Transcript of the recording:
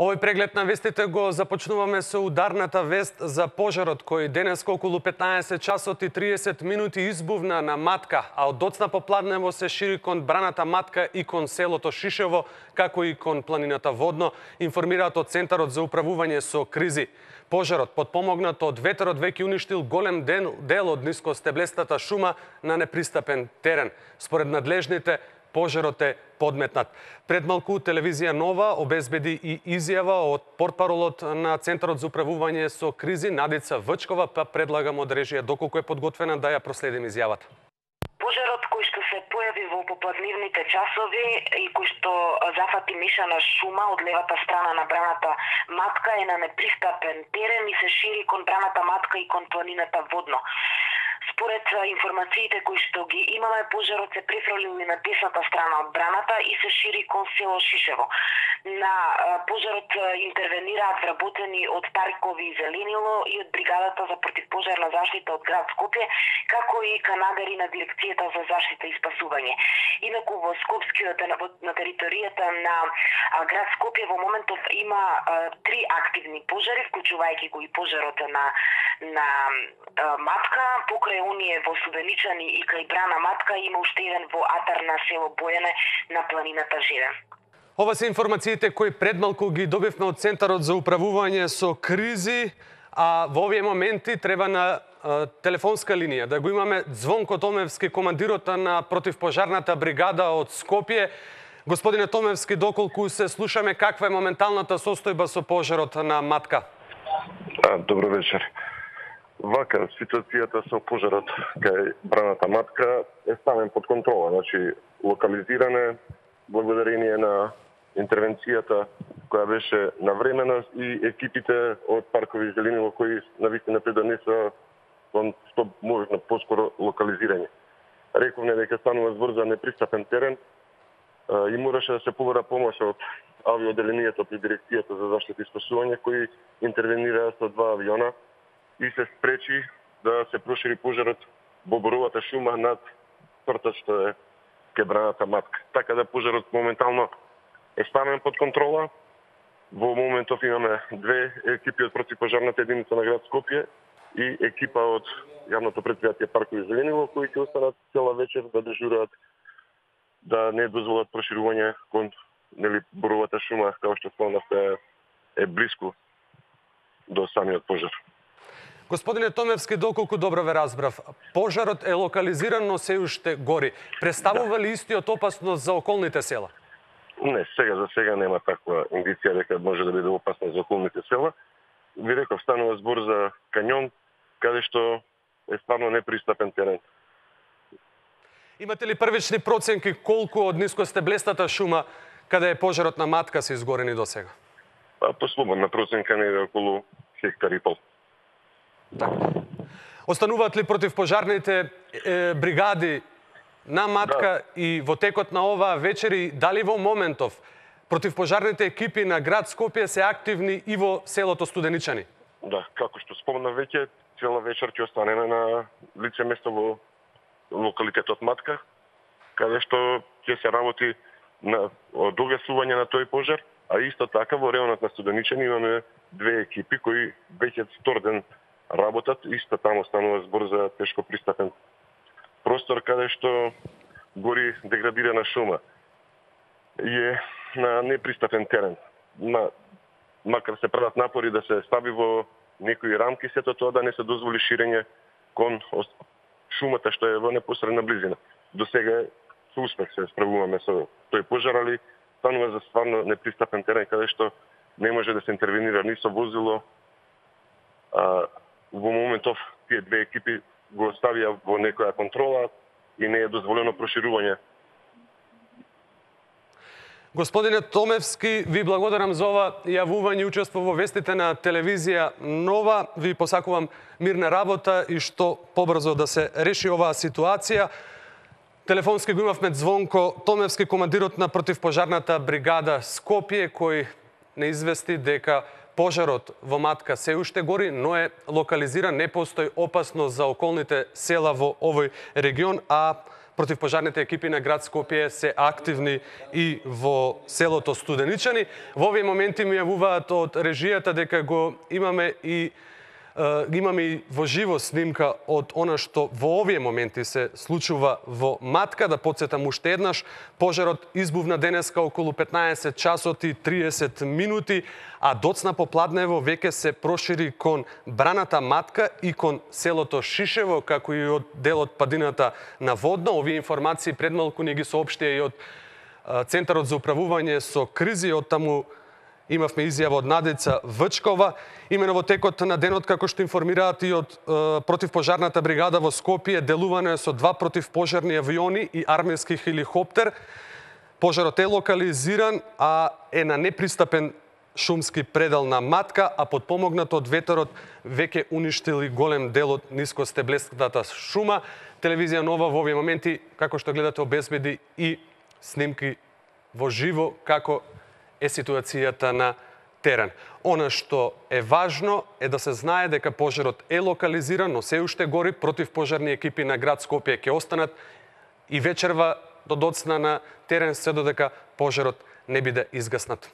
Овој преглед на вестите го започнуваме со ударната вест за пожарот кој денес околу 15 часот и 30 минути избувна на Матка, а од доцна попладнево се шири кон браната Матка и кон селото Шишево, како и кон планината Водно, информираат од Центарот за управување со кризи. Пожарот, подпомогнат од ветерот, веќе уништил голем ден, дел од нискостеблестата шума на непристапен терен. Според надлежните, пожарот е подметнат. Пред малку телевизија Нова обезбеди и изјава од портпаролот на Центарот за управување со кризи Надица Вчкова, па предлагам од режија доколку е подготвена да ја проследим изјавата. Пожарот кој што се појави во попладнивните часови и кој што зафати мешана шума од левата страна на браната Матка е на непристапен терен и се шири кон браната Матка и кон планината Водно. Според информациите кои што ги имаме, пожарот се префрлил на десната страна од браната и се шири кон село Шишево. На пожарот интервенираат вработени од Таркови и Зеленило и од бригадата за противпожарна заштита од град Скопје, како и канадери на дирекцијата за заштита и спасување. Инаку во Скопскиот на територијата на град Скопје во моментов има три активни пожари, вклучувајќи го и пожарот на на Матка, покрај оние во Суденичани и кај Брана Матка има уште еден во Атар на село Бојане на планината Жирен. Ова се информациите кои предмалку ги добивме од Центарот за управување со кризи, а во овие моменти треба на а, телефонска линија да го имаме Звонко Томевски, командирот на противпожарната бригада од Скопје. Господине Томевски, доколку се слушаме, каква е моменталната состојба со пожарот на Матка? Добро вечер. Вака, ситуацијата со пожарот кај браната матка е ставен под контрола, значи локализиране благодарение на интервенцијата која беше навремена и екипите од паркови зеленило кои на вистина во кон што можно поскоро локализирање. Рековме дека станува збор за непристапен терен и мораше да се побара помош од авиоделението при дирекцијата за заштита и спасување кои интервенираа со два авиона и се спречи да се прошири пожарот во боровата шума над твртот што е кебраната матка. Така да пожарот моментално е ставен под контрола. Во моментов имаме две екипи од противпожарната единица на град Скопје и екипа од јавното предпријатие Паркови Зеленило кои ќе останат цела вечер да дежураат да не дозволат проширување кон нели боровата шума како што спомнавте е близко до самиот пожар. Господине Томевски, доколку добро ве разбрав, пожарот е локализиран, но се уште гори. Представува ли истиот опасност за околните села? Не, сега за сега нема таква индиција дека може да биде опасно за околните села. Ви реков, станува збор за каньон, каде што е стварно непристапен терен. Имате ли првични проценки колку од нискостеблестата шума каде е пожарот на матка се изгорени до сега? Па, по слободна проценка не е околу хектар и пол. Така. Остануваат ли против пожарните е, бригади на Матка да. и во текот на оваа вечери, дали во моментов против пожарните екипи на град Скопје се активни и во селото Студеничани? Да, како што спомна веќе, цела вечер ќе останеме на лице место во локалитетот Матка, каде што ќе се работи на догасување на тој пожар, а исто така во реонот на Студеничани имаме две екипи кои веќе втор ден работат, исто таму станува збор за тешко пристапен простор каде што гори деградирана шума и е на непристапен терен. Ма, макар се прават напори да се стави во некои рамки, сето тоа да не се дозволи ширење кон шумата што е во непосредна близина. До сега со успех се справуваме со тој пожар, али станува за стварно непристапен терен каде што не може да се интервенира ни со возило, а, во моментов тие две екипи го ставија во некоја контрола и не е дозволено проширување. Господине Томевски, ви благодарам за ова јавување и учество во вестите на телевизија Нова. Ви посакувам мирна работа и што побрзо да се реши оваа ситуација. Телефонски го имавме Звонко Томевски, командирот на противпожарната бригада Скопје, кој не извести дека Пожарот во Матка се уште гори, но е локализиран, не постои опасност за околните села во овој регион, а противпожарните екипи на град Скопје се активни и во селото Студеничани. Во овие моменти ми јавуваат од режијата дека го имаме и имаме и во живо снимка од она што во овие моменти се случува во Матка. Да подсетам уште еднаш, пожарот избувна денеска околу 15 часот и 30 минути, а доцна попладнево веќе се прошири кон браната Матка и кон селото Шишево, како и од делот падината на Водна. Овие информации предмалку не ги соопштија и од Центарот за управување со кризи, од таму имавме изјава од Надеца Вчкова. Имено во текот на денот, како што информираат и од е, противпожарната бригада во Скопје, делуване со два противпожарни авиони и армијски хеликоптер. Пожарот е локализиран, а е на непристапен шумски предел на Матка, а подпомогнато од ветерот веќе уништили голем дел од нискостеблеската шума. Телевизија Нова во овие моменти, како што гледате, обезбеди и снимки во живо како е ситуацијата на терен. Она што е важно е да се знае дека пожарот е локализиран, но се уште гори противпожарни екипи на град Скопје ќе останат и вечерва до доцна на терен се додека пожарот не биде изгаснат.